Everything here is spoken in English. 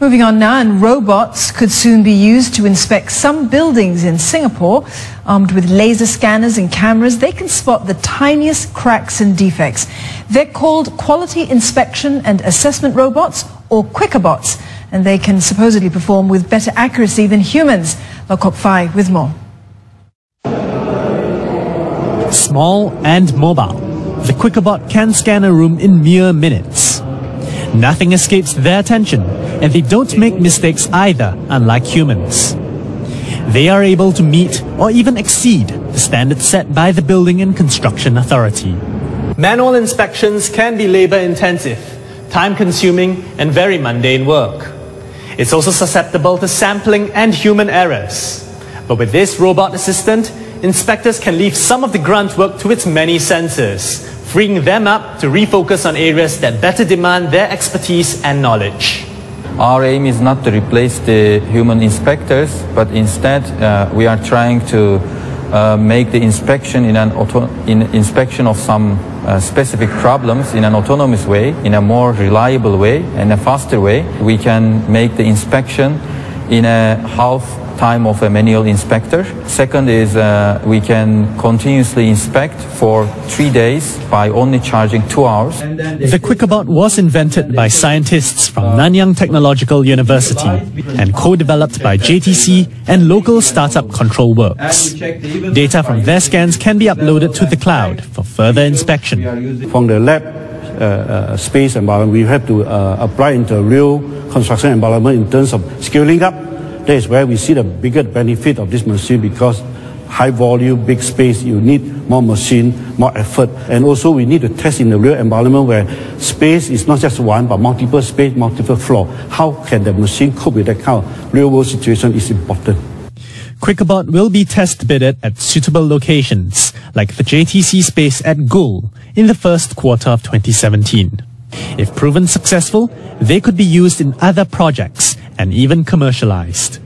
Moving on now, and robots could soon be used to inspect some buildings in Singapore. Armed with laser scanners and cameras, they can spot the tiniest cracks and defects. They're called Quality Inspection and Assessment Robots, or QuicaBots, and they can supposedly perform with better accuracy than humans. Lokop Fai with more. Small and mobile, the QuicaBot can scan a room in mere minutes. Nothing escapes their attention, and they don't make mistakes either, unlike humans. They are able to meet or even exceed the standards set by the Building and Construction Authority. Manual inspections can be labor intensive, time consuming, and very mundane work. It's also susceptible to sampling and human errors. But with this robot assistant, inspectors can leave some of the grunt work to its many sensors, freeing them up to refocus on areas that better demand their expertise and knowledge. Our aim is not to replace the human inspectors, but instead uh, we are trying to uh, make the inspection in an auto in inspection of some uh, specific problems in an autonomous way, in a more reliable way, and a faster way. We can make the inspection in a half time of a manual inspector. Second is uh, we can continuously inspect for three days by only charging two hours. The QuicaBot was invented by scientists from Nanyang Technological University and co-developed by JTC and local startup CtrlWorks. Data from their scans can be uploaded to the cloud for further inspection. From the lab uh, uh, space environment, we have to uh, apply into a real construction environment in terms of scaling up that is where we see the bigger benefit of this machine because high volume, big space, you need more machine, more effort. And also we need to test in the real environment where space is not just one, but multiple space, multiple floor. How can the machine cope with that kind of real world situation is important. QuicaBot will be test bidded at suitable locations, like the JTC space at Gul, in the first quarter of 2017. If proven successful, they could be used in other projects and even commercialized.